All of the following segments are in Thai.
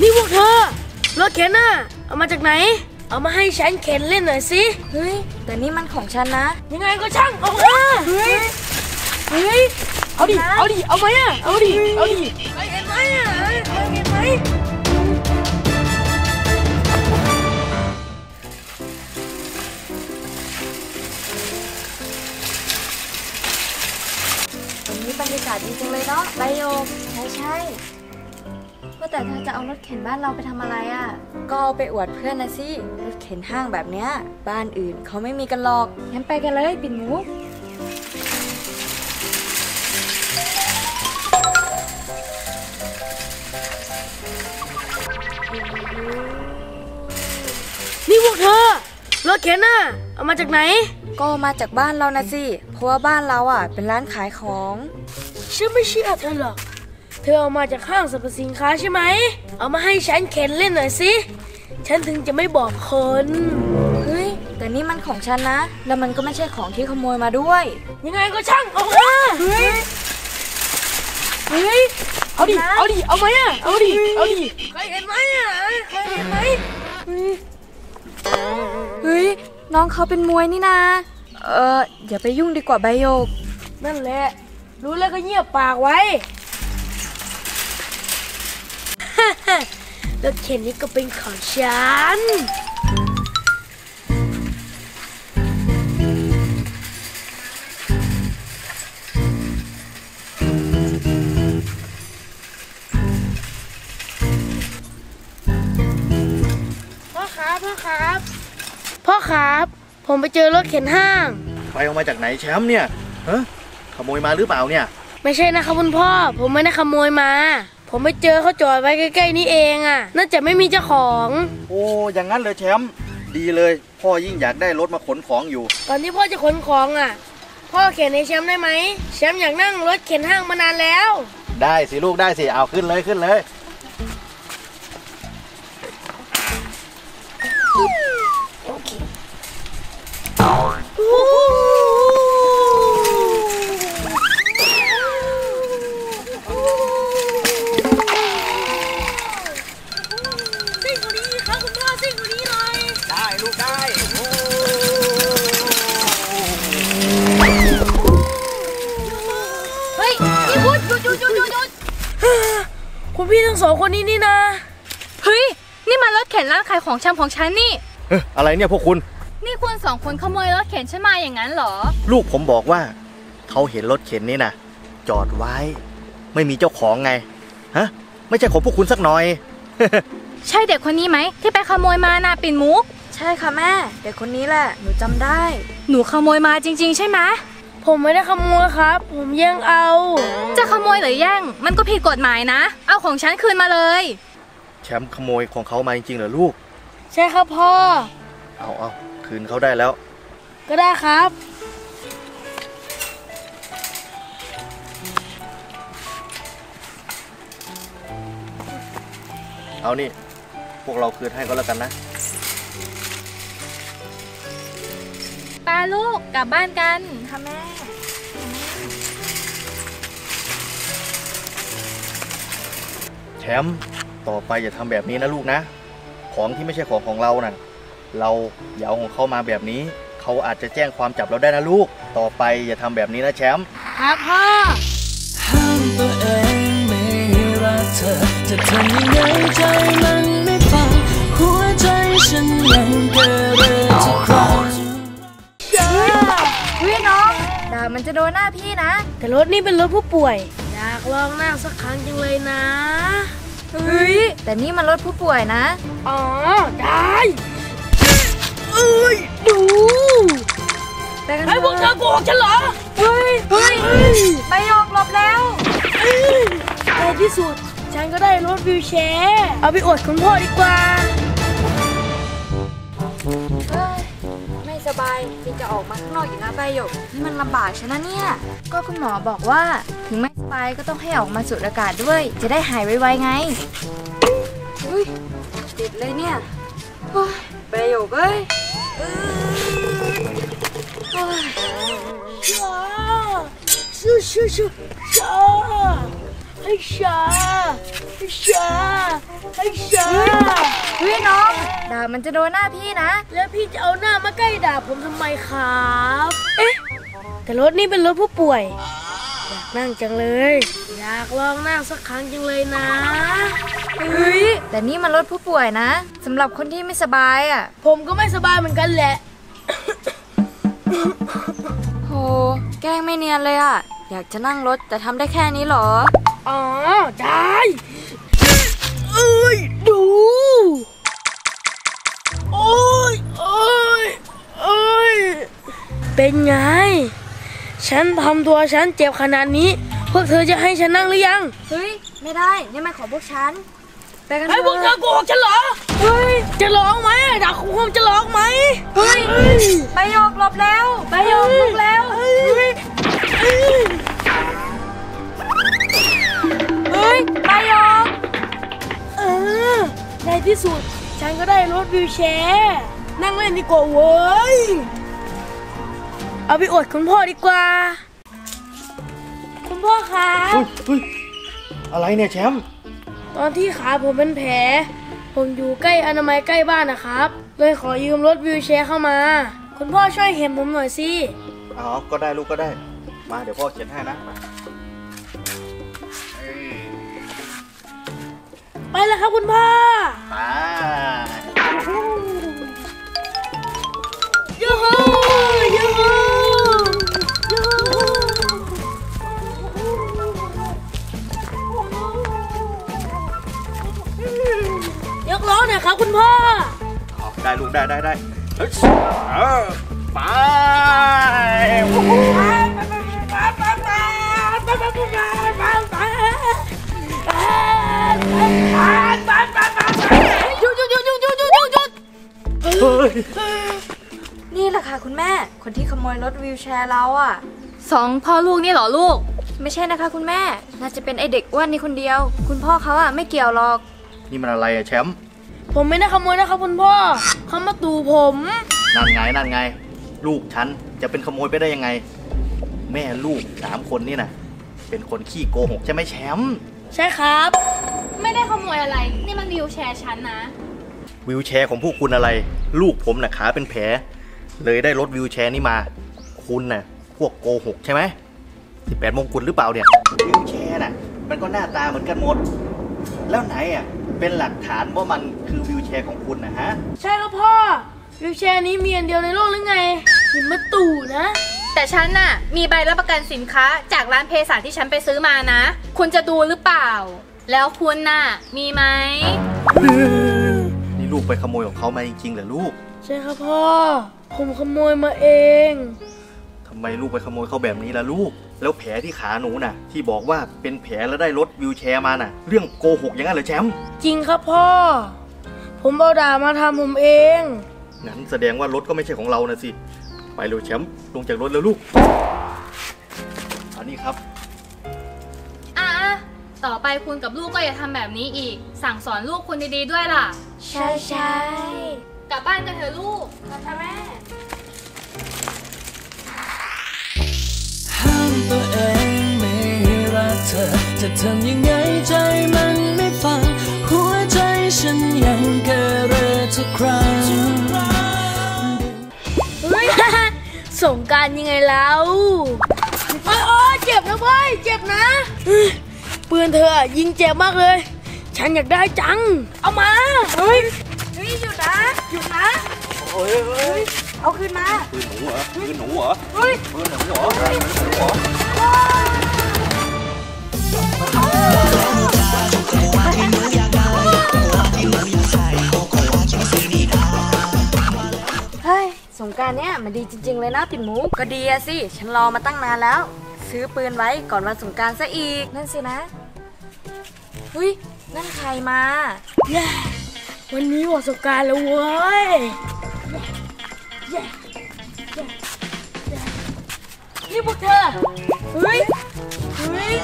นี่พวกเธอรถเข็นน่ะเอามาจากไหน เอามาให้ฉันเข็นเล่นหน่อยสิเฮ้ยแต่นี่มันของฉันนะ ยังไงก็ช่างเอามาเฮ้ยเฮ้ยเอาดิเอาดิเอาไหมอะเอาดิเอาดิไปเห็นไหมอะไปเห็นไหมวันนี้บรรยากาศดีจังเลยเนาะใบโยกใช่ใช่ ว่าแต่เธอจะเอารถเข็นบ้านเราไปทำอะไรอะ่ะ ก็เอาไปอวดเพื่อนนะสิ รถเข็นห้างแบบเนี้ย บ้านอื่นเขาไม่มีกันหรอก งั้นไปกันเลยปิ่นมุกนี่พวกเธอรถเข็นน่ะเอามาจากไหน ก็มาจากบ้านเรานะสิ เพราะว่าบ้านเราอะ เป็นร้านขายของ ฉันไม่เชื่อเธอหรอก เธอเอามาจากห้างสรรพสินค้าใช่ไหม เอามาให้ฉันเข็นเล่นหน่อยสิ ฉันถึงจะไม่บอกคน เฮ้ย แต่นี่มันของฉันนะ แล้วมันก็ไม่ใช่ของที่ขโมยมาด้วย ยังไงก็ช่างเอามาเฮ้ย เฮ้ย เอาดิ เอาดิ เอาไหมอะ เอาดิ เอาดิใครเห็นไหมอะใครเห็นไหมเฮ้ย น้องเขาเป็นมวยนี่นา เอออย่าไปยุ่งดีกว่าใบโยก นั่นแหละ รู้แล้วก็เงียบปากไว้ รถเข็นนี้ก็เป็นของฉันพ่อครับพ่อครับ พ่อครับ ผมไปเจอรถเข็นห้าง ไปเอามาจากไหนแชมป์เนี่ยฮะขโมยมาหรือเปล่าเนี่ย ไม่ใช่นะครับคุณพ่อ ผมไม่ได้ขโมยมา ผมไปเจอเขาจอดไว้ใกล้ๆนี่เองอะ น่าจะไม่มีเจ้าของ โอ้อย่างนั้นเลยแชมป์ดีเลย พ่อยิ่งอยากได้รถมาขนของอยู่ ก่อนที่พ่อจะขนของอะ พ่อเข็นให้แชมป์ได้ไหมแชมป์อยากนั่งรถเข็นห้างมานานแล้ว ได้สิลูกได้สิเอาขึ้นเลยขึ้นเลย พี่ทั้งสองคนนี้นี่นะ เฮ้ย นี่มันรถเข็นร้านขายของชำของฉันนี่ เอ้ออะไรเนี่ยพวกคุณ นี่คุณสองคนขโมยรถเข็นฉันมาอย่างนั้นเหรอ ลูกผมบอกว่า เขาเห็นรถเข็นนี่นะจอดไว้ ไม่มีเจ้าของไง ฮะ ไม่ใช่ของพวกคุณสักหน่อย ใช่เด็กคนนี้ไหมที่ไปขโมยมานาปิ่นมุก ใช่ค่ะแม่ เด็กคนนี้แหละ หนูจำได้ หนูขโมยมาจริง ๆ ใช่ไหม ผมไม่ได้ขโมยครับ ผมแย่งเอา จะขโมยหรือแย่ง มันก็ผิดกฎหมายนะ เอาของฉันคืนมาเลย แชมป์ขโมยของเขามาจริงๆเหรอลูก ใช่ครับพ่อ เอาเอาคืนเขาได้แล้ว ก็ได้ครับ เอานี่ พวกเราคืนให้ก็แล้วกันนะปา ลูกกลับบ้านกันค่ะแม่แชมป์ต่อไปอย่าทำแบบนี้นะลูกนะ ของที่ไม่ใช่ของของเราน่ะ เราอย่าเอาของเขามาแบบนี้ เขาอาจจะแจ้งความจับเราได้นะลูก ต่อไปอย่าทำแบบนี้นะแชมป์ครับพ่อห้ามตัวเองไม่ให้รักเธอจะทำยังไงใจมัน มันจะโดนหน้าพี่นะ แต่รถนี่เป็นรถผู้ป่วย อยากลองนั่งสักครั้งจังเลยนะ เฮ้ย แต่นี่มันรถผู้ป่วยนะ อ๋อ ได้เอ้ยดูไปกันไอ้พวกเธอโกหกฉันเหรอ เฮ้ย เฮ้ยใบโยกหลบแล้ว ในที่สุด ฉันก็ได้รถวิวแชร์ เอาไปอวดคุณพ่อดีกว่าเฮ้ยไม่ สบายที่จะออกมาข้างนอกอยู่นะใบหยกนี่มันลำบากฉันนะเนี่ย ก็คุณหมอบอกว่า ถึงไม่สบายก็ต้องให้ออกมาสูดอากาศด้วย จะได้หายไวๆไงเฮ้ยติดเลยเนี่ยเฮ้ยใบหยกเอ้ยเอ้ยเฮ้ยว้าวชูชูชูชู ให้ชาให้ชาให้ชาเฮ้ยน้องดาบมันจะโดนหน้าพี่นะ แล้วพี่จะเอาหน้ามาใกล้ด่าผมทำไมครับ เอ๊ะ แต่รถนี่เป็นรถผู้ป่วย อยากนั่งจังเลย อยากลองนั่งสักครั้งจังเลยนะเฮ้ยแต่นี่มันรถผู้ป่วยนะสำหรับคนที่ไม่สบายอะ ผมก็ไม่สบายเหมือนกันแหละ โห แกล้งไม่เนียนเลยอะ อยากจะนั่งรถแต่ทำได้แค่นี้เหรอ อ๋อ ได้เอ้ย ดู โอ้ยโอ้ยโอ้ย เป็นไง ฉันทำตัวฉันเจ็บขนาดนี้ พวกเธอจะให้ฉันนั่งหรือยัง เฮ้ย ไม่ได้ นี่มันของพวกฉัน ไปกันเถไอ้พวกเธออะโกหกฉันเหรอ เฮ้ย จะร้องไหมด่าคุณคมจะร้องไหม เฮ้ย ไปโยกหลบแล้ว ไปโยกลุกแล้ว ที่สุด ฉันก็ได้รถวิวแชร์นั่งเล่นดีกว่าเว้ย เอาไปอวดคุณพ่อดีกว่า คุณพ่อครับเฮ้ยเฮ้ยอะไรเนี่ยแชมป์ตอนที่ขาผมเป็นแผล ผมอยู่ใกล้อนามัยใกล้บ้านนะครับ เลยขอยืมรถวิวแชร์เข้ามา คุณพ่อช่วยเห็นผมหน่อยสิ อ๋อ ก็ได้ลูกก็ได้ มาเดี๋ยวพ่อเขียนให้นะมา ไปแล้วครับคุณพ่อไปยูฮูยูฮูยูฮูยกล้อหน่อยครับคุณพ่อเอาได้ลูกได้ได้ได้เฮ้ยเออไป หยุดหยุดหยุดหยุดหยุดหยุดหยุดหยุดเฮ้ยนี่แหละค่ะคุณแม่ คนที่ขโมยรถวิวแชร์เราอะ สองพ่อลูกนี่เหรอลูก ไม่ใช่นะคะคุณแม่ น่าจะเป็นไอเด็กอ้วนนี่คนเดียว คุณพ่อเขาอะไม่เกี่ยวหรอก นี่มันอะไรอะแชมป์ผมไม่ได้ขโมยนะครับคุณพ่อเขามาตู่ผม นั่นไงนั่นไง ลูกฉันจะเป็นขโมยไปได้ยังไง แม่ลูกสามคนนี่นะเป็นคนขี้โกหกใช่ไหมแชมป์ใช่ครับ ไม่ได้ขโมยอะไร นี่มันวิวแชร์ฉันนะ วิวแชร์ของพวกคุณอะไร ลูกผมน่ะขาเป็นแผล เลยได้รถวิวแชร์นี่มา คุณน่ะ พวกโกหกใช่ไหมสิบแปดมงกุฎหรือเปล่าเนี่ย วิวแชร์น่ะ มันก็หน้าตาเหมือนกันหมด แล้วไหนอะ เป็นหลักฐานว่ามันคือวิวแชร์ของคุณนะฮะ ใช่ครับพ่อ วิวแชร์นี้มีอันเดียวในโลกหรือไงเห็นมาตู่นะ แต่ฉันน่ะ มีใบรับประกันสินค้าจากร้านเภสัชที่ฉันไปซื้อมานะ คุณจะดูหรือเปล่า แล้วคุณน่ะ มีไหม นี่ลูกไปขโมยของเขามาจริงๆเหรอลูก ใช่ครับพ่อ ผมขโมยมาเอง ทำไมลูกไปขโมยเขาแบบนี้ล่ะลูก แล้วแผลที่ขาหนูน่ะ ที่บอกว่าเป็นแผลแล้วได้รถวิวแชร์มาน่ะ เรื่องโกหกอย่างนั้นเหรอแชมป์ จริงครับพ่อ ผมเอาด่ามาทำผมเอง งั้นแสดงว่ารถก็ไม่ใช่ของเรานะสิ ไปเร็วแชมป์ลงจากรถแล้วลูก อันนี้ครับอะอะ ต่อไปคุณกับลูกก็อย่าทำแบบนี้อีก สั่งสอนลูกคุณดีๆด้วยล่ะ ใช่ใช่กลับบ้านกันเถอะลูกค่ะแม่ ห้ามตัวเองไม่ให้รักเธอ จะทำยังไงใจมันไม่ฟัง หัวใจฉันยังเกเรทุกครั้งเฮ้ยสงกรารยังไงแล้วโอ้ยโอ้ยเจ็บนะเว้ย เจ็บนะเฮ้ย ปืนเธอยิงเจ็บมากเลย ฉันอยากได้จัง เอามา เฮ้ย เฮ้ยหยุดนะหยุดนะ โอ้ยเฮ้ยเอาคืนมา ปืนหนูเหรอ ปืนหนูเหรอ เฮ้ย ปืนหนูเหรอ ปืนหนูเหรอเฮ้ยสงการเนี้ยมันดีจริง ๆ เลยนะปิ่นหมู ก็ดีอะสิ ฉันรอมาตั้งนานแล้ว ซื้อปืนไว้ก่อนวันสงกรารซะอีก นั่นสินะเฮ้ยนั่นใครมาเย้วันนี้วันสงกรารแล้วเว้ยเย้เย้เย้นี่พวกเธอเฮ้ยเฮ้ย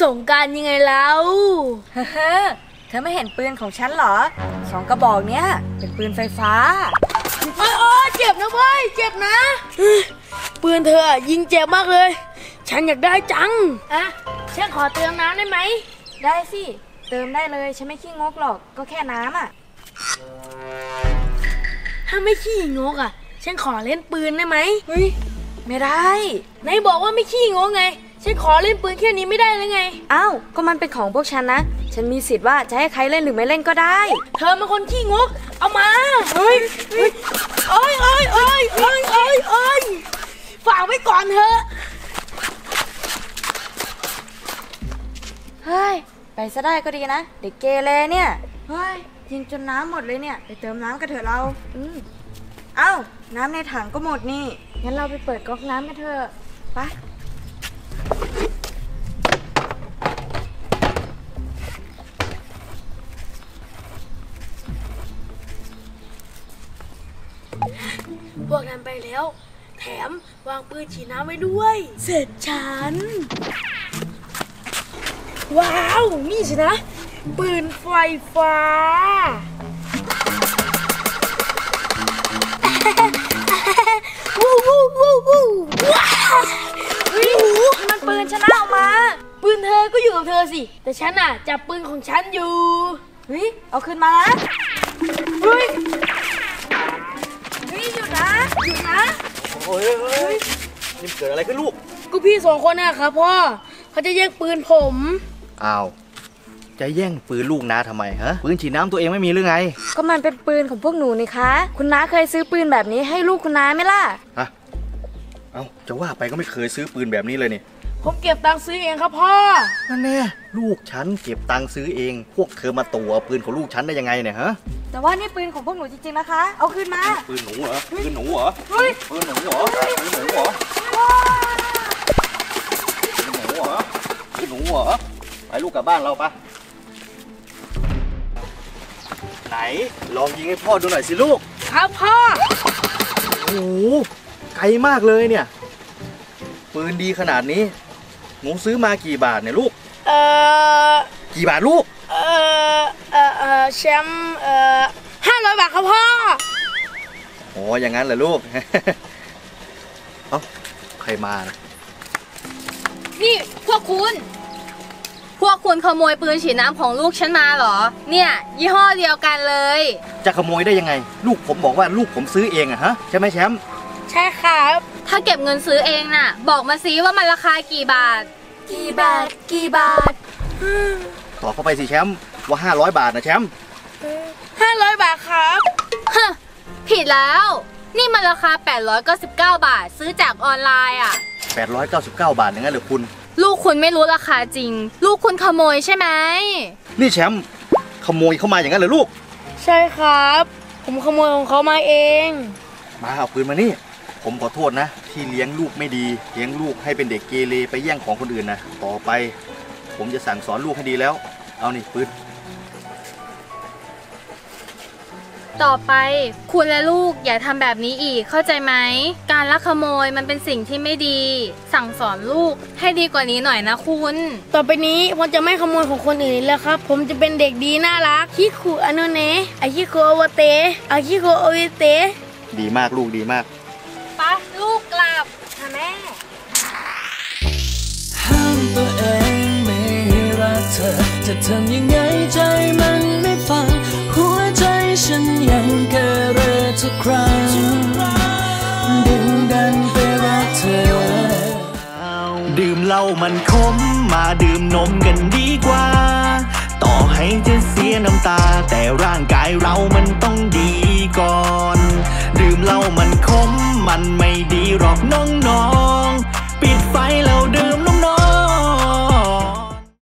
สงกรารยังไงแล้วเฮ้อเธอไม่เห็นปืนของฉันเหรอสองกระบอกเนี้ยเป็นปืนไฟฟ้า โอ้ยโอ้ยเจ็บนะเว้ย เจ็บนะเฮ้ย ปืนเธออะยิงเจ็บมากเลย ฉันอยากได้จัง อะฉันขอเติมน้ำได้ไหม ได้สิ เติมได้เลย ฉันไม่ขี้งกหรอก ก็แค่น้ำอะ ถ้าไม่ขี้งกอะ ฉันขอเล่นปืนได้ไหมเฮ้ย ไม่ได้ไหนบอกว่าไม่ขี้งกไง ฉันขอเล่นปืนแค่นี้ไม่ได้เลยไง อ้าว ก็มันเป็นของพวกฉันนะ ฉันมีสิทธิ์ว่าจะให้ใครเล่นหรือไม่เล่นก็ได้ เธอเป็นคนขี้งก เอามา เฮ้ย เฮ้ยเอ้ยเอ้ยเอ้ยเอ้ยเอ้ยเอ้ย ฝากไว้ก่อนเถอะเฮ้ย ไปซะได้ก็ดีนะ เด็กเกเรเนี่ย เฮ้ยยิงจนน้ำหมดเลยเนี่ย ไปเติมน้ำกันเถอะเรา อืมเอ้า น้ำในถังก็หมดนี่ งั้นเราไปเปิดก๊อกน้ำกันเถอะไปพวกนั้นไปแล้วแถ มวางปืนฉีดน้ำไว้ด้วย เสร็จฉัน ว้าว นี่สินะ ปืนไฟฟ้า วู้วู้วู้วู้ว้าวเฮ้ยมันปืนชนะออกมา ปืนเธอก็อยู่กับเธอสิ แต่ฉันอะจับปืนของฉันอยู่เฮ้ยเอาคืนมานะเฮ้ย โอ้ยเฮ้ยนี่เกิดอะไรขึ้นลูก ก็พี่สองคนน่ะครับพ่อเขาจะแย่งปืนผม อ้าว จะแย่งปืนลูกน้าทำไมฮะ ปืนฉีดน้ำตัวเองไม่มีหรือไง ก็มันเป็นปืนของพวกหนูนี่คะ คุณน้าเคยซื้อปืนแบบนี้ให้ลูกคุณน้าไหมล่ะ ฮะ เอ้า จะว่าไปก็ไม่เคยซื้อปืนแบบนี้เลยนี่ ผมเก็บตังค์ซื้อเองครับพ่อ นั่นแน่ลูกฉันเก็บตังค์ซื้อเอง พวกเธอมาตัวปืนของลูกฉันได้ยังไงเนี่ยฮะแต่ว่านี่ปืนของพวกหนูจริงๆนะคะ เอาคืนมา ปืนหนูเหรอปืนหนูเหรอเฮ้ยปืนหนูเหรอปืนหนูเหรอปืนหนูเหรอปืนหนูเหรอไปลูกกลับบ้านเราปะไหนลองยิงให้พ่อดูหน่อยสิลูก ครับพ่อโอ้โหไกลมากเลยเนี่ย ปืนดีขนาดนี้ หนูซื้อมากี่บาทเนี่ยลูก เอ่อกี่บาทลูก เอ่อเอ่อเอ่อแชมป์เอ่อห้าร้อยบาทครับพ่ออ๋ออย่างนั้นเหรอลูก เอ้าใครมานะนี่พวกคุณ พวกคุณขโมยปืนฉีดน้ำของลูกฉันมาเหรอ เนี่ย ยี่ห้อเดียวกันเลย จะขโมยได้ยังไง ลูกผมบอกว่าลูกผมซื้อเองอะฮะ ใช่ไหมแชมป์ ใช่ครับ ถ้าเก็บเงินซื้อเองน่ะ บอกมาซิว่ามันราคากี่บาท กี่บาท กี่บาทตอบเข้าไปสิแชมป์ว่า 500 บาทนะแชมป์ห้าร้อยบาทครับฮะผิดแล้ว นี่มันราคา 899 บาท ซื้อจากออนไลน์อะ 899 บาทอย่างนั้นเหรือคุณ ลูกคุณไม่รู้ราคาจริง ลูกคุณขโมยใช่ไหม นี่แชมป์ขโมยเข้ามาอย่างนั้นเหรอลูก ใช่ครับ ผมขโมยของเขามาเอง มาเอาปืนมานี่ ผมขอโทษนะ ที่เลี้ยงลูกไม่ดี เลี้ยงลูกให้เป็นเด็กเกเรไปแย่งของคนอื่นนะต่อไป ผมจะสั่งสอนลูกให้ดีแล้ว เอานี่ปืนต่อไป คุณและลูกอย่าทำแบบนี้อีกเข้าใจไหม การลักขโมยมันเป็นสิ่งที่ไม่ดี สั่งสอนลูกให้ดีกว่านี้หน่อยนะคุณ ต่อไปนี้ผมจะไม่ขโมยของคนอื่นอีกแล้วครับ ผมจะเป็นเด็กดีน่ารักคิคุอโนเนะอาคิคุโอวเตอาคิคุโอวิเตดีมากลูกดีมากปะ ลูกกลับค่ะแม่ ห้ามตัวเองไม่ให้รักเธอ จะทำยังไงใจมันไม่ฟัง หัวใจฉันยังเกเรทุกครั้งดึงดันไปรักเธอ ดื่มเหล้ามันขมมาดื่มนมกันดีกว่า ต่อให้จะเสียน้ำตา แต่ร่างกายเรามันต้องดีก่อนื่มเหล้ามันคมมันไม่ดีหรอกน้องๆ ปิดไฟแล้ว